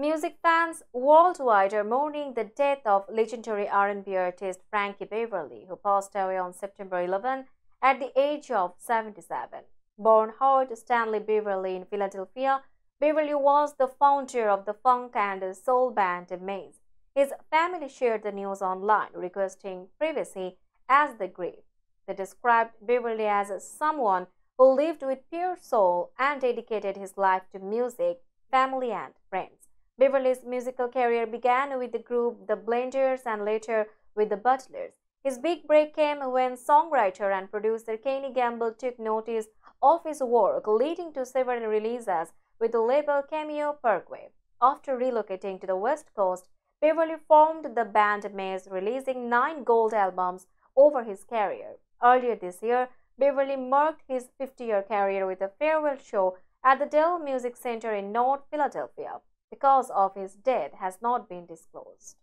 Music fans worldwide are mourning the death of legendary R&B artist Frankie Beverly, who passed away on September 11 at the age of 77. Born Howard Stanley Beverly in Philadelphia, Beverly was the founder of the funk and soul band Maze. His family shared the news online, requesting privacy as they grieved. They described Beverly as someone who lived with pure soul and dedicated his life to music, family, and friends. Beverly's musical career began with the group The Blenders and later with the Butlers. His big break came when songwriter and producer Kenny Gamble took notice of his work, leading to several releases with the label Cameo Parkway. After relocating to the West Coast, Beverly formed the band Maze, releasing nine gold albums over his career. Earlier this year, Beverly marked his 50 year career with a farewell show at the Dell Music Center in North Philadelphia. The cause of his death has not been disclosed.